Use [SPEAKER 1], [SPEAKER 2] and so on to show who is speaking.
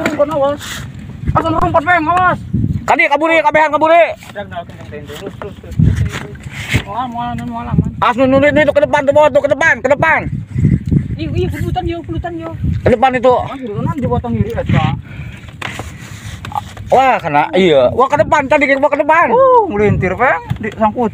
[SPEAKER 1] turun kono awas. Asan lompat peng awas.
[SPEAKER 2] Kadi kaburi kabehan kaburi.
[SPEAKER 1] Dag na mau mau.
[SPEAKER 2] As itu ke depan tuh bawah tuh ke depan, ke depan.
[SPEAKER 1] Iya iya pulutan yo, pulutan yo.
[SPEAKER 2] Ke depan itu. Wah, kena. Iya. Wah, ke depan tadi ke ke depan.
[SPEAKER 1] Uh, melintir peng, disangkut.